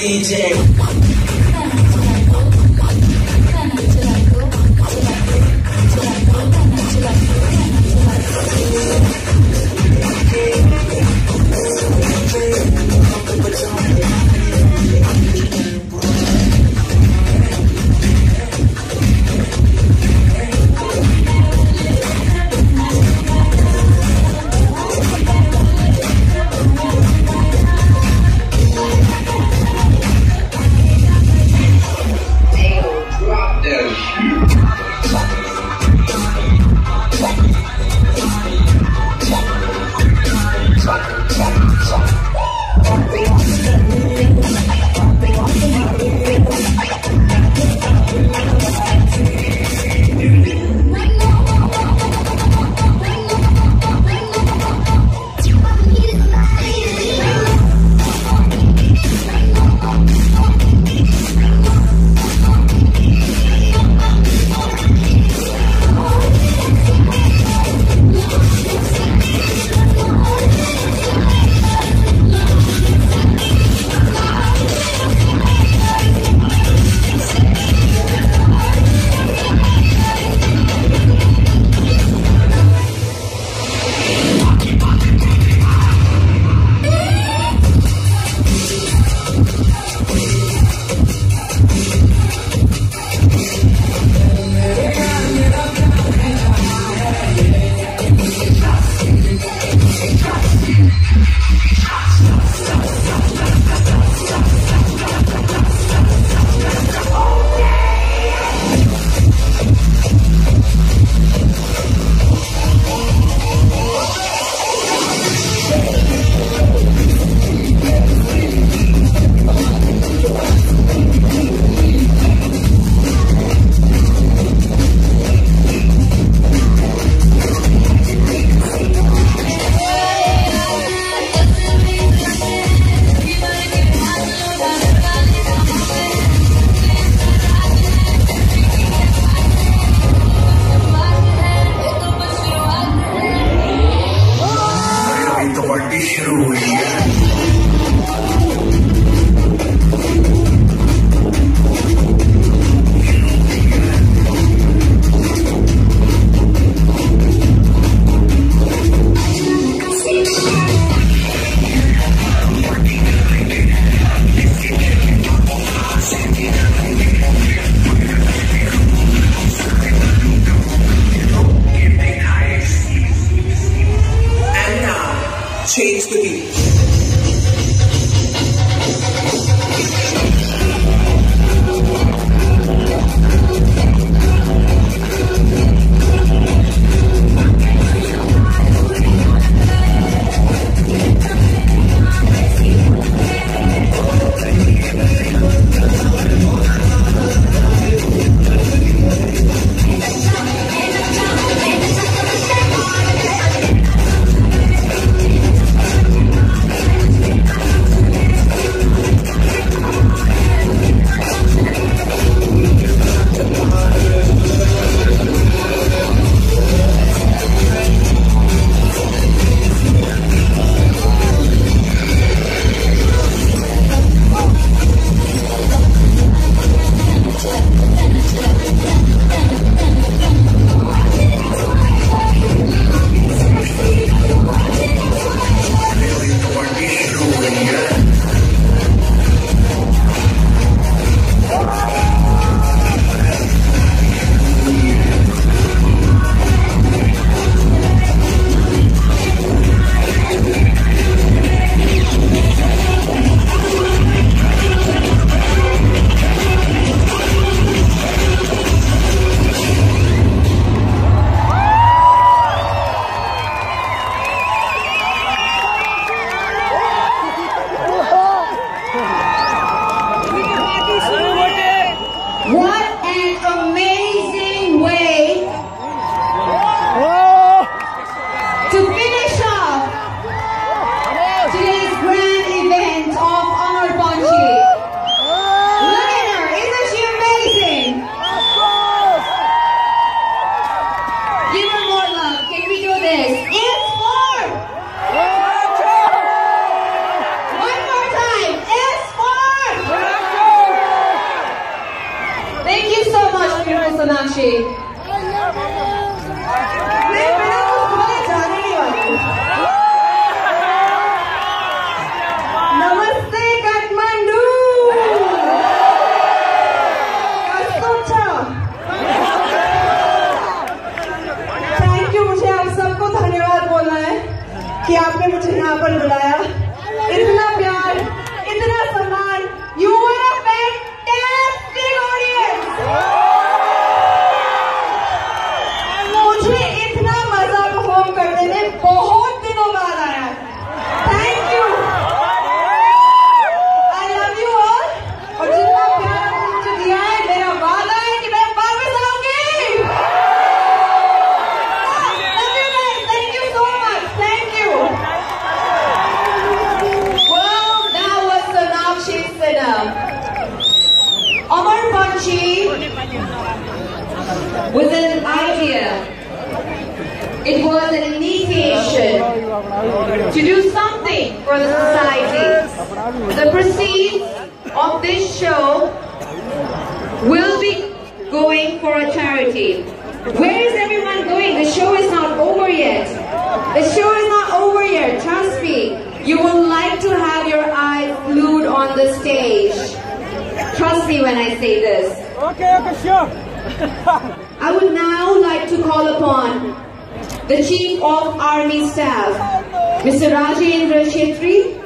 DJ. अभी Oh, yeah. She. For the society. The proceeds of this show will be going for a charity. Where is everyone going? The show is not over yet. The show is not over yet. Trust me. You will like to have your eyes glued on the stage. Trust me when I say this. Okay, okay, sure. I would now like to call upon the Chief of Army Staff, Mr. Rajendra Chhetri,